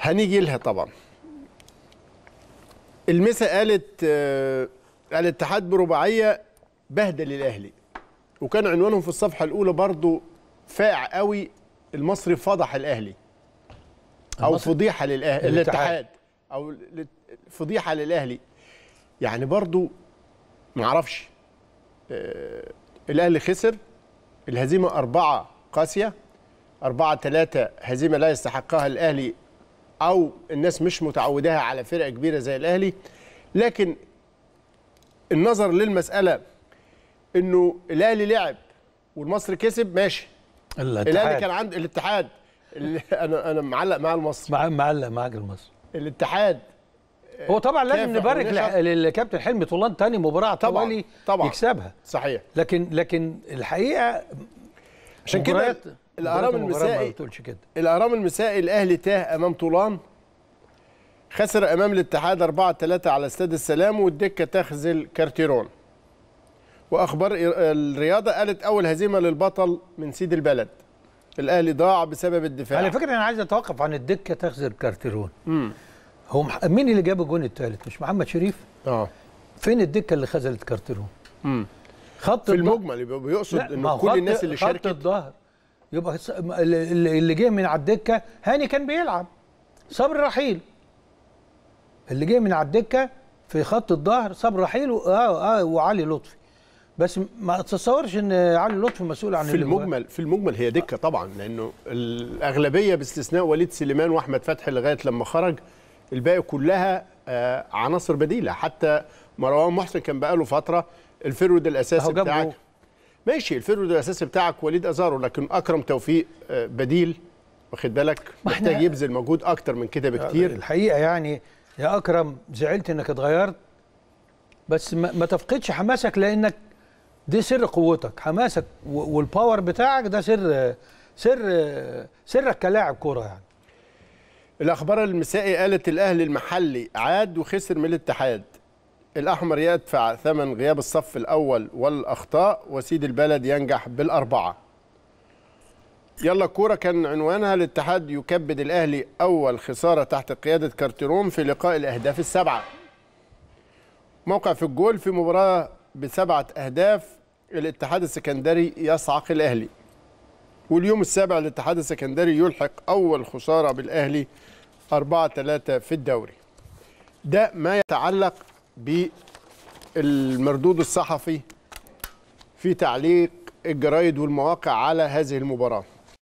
هنيجي لها طبعا. المسا قالت آه، الاتحاد برباعيه بهدل الاهلي وكان عنوانهم في الصفحة الأولى برضو فاقع قوي المصري فضح الأهلي. أو المصري- فضيحة للاهلي الاتحاد. أو فضيحة للأهلي. يعني برضو ما أعرفش آه، الأهلي خسر الهزيمة أربعة قاسية أربعة ثلاثة هزيمة لا يستحقها الأهلي أو الناس مش متعوداها على فرقة كبيرة زي الأهلي. لكن النظر للمسألة إنه الأهلي لعب والمصري كسب ماشي. الأهلي الاتحاد كان عند الاتحاد. أنا أنا معلق مع المصري. مع معلق معاك المصري. الاتحاد. هو طبعا لازم نبارك للكابتن حلمي طولان تاني مباراة طبعاً، طبعاً. يكسبها. صحيح. لكن لكن الحقيقة عشان كده الأهرام المسائي الأهرام المسائي الاهلي تاه أمام طولان. خسر أمام الاتحاد 4 3 على استاد السلام والدكة تخذل كارتيرون. وأخبار الرياضة قالت أول هزيمة للبطل من سيد البلد. الأهلي ضاع بسبب الدفاع. على فكرة أنا عايز أتوقف عن الدكة تخذل كارتيرون. هو مح... مين اللي جاب الجون الثالث مش محمد شريف؟ آه. فين الدكة اللي خذلت كارتيرون؟ مم. خط في المجمل بيقصد هو كل خط- الناس اللي خط شاركت الظهر. يبقى اللي جه من على الدكة هاني كان بيلعب. صبري رحيل. اللي جه من على الدكة في خط الظهر صبري رحيل آه آه وعلي لطفي. بس ما تتصورش إن علي لطفي مسؤول عن في. المجمل في المجمل هي دكة طبعا لأنه الأغلبية باستثناء وليد سليمان وأحمد فتحي لغاية لما خرج الباقي كلها آه، عناصر بديلة. حتى مروان محسن كان بقاله فترة ال forward الأساسي بتاعك. ماشي ال forward الاساسي بتاعك وليد أزارو لكن أكرم توفيق آه، بديل واخد بالك؟ محتاج يبذل مجهود أكتر من كده بكتير. الحقيقة يعني يا أكرم زعلت إنك اتغيرت بس ما, ما تفقدش حماسك لأنك دي سر قوتك. حماسك وال power بتاعك ده سر سر سرك كلاعب كورة يعني. الأخبار المسائي قالت الأهلي المحلي عاد وخسر من الاتحاد. الأحمر يدفع ثمن غياب الصف الأول والأخطاء وسيد البلد ينجح بالأربعة. يلا كورة كان عنوانها الاتحاد يكبد الأهلي أول خسارة تحت قيادة كارتيروم في لقاء الأهداف السبعه موقع في الجول في مباراة بسبعة أهداف الاتحاد السكندري يصعق الأهلي. واليوم السابع الاتحاد السكندري يلحق أول خسارة بالأهلي 4 3 في الدوري. ده ما يتعلق بالمردود الصحفي في تعليق الجرايد والمواقع على هذه المباراة.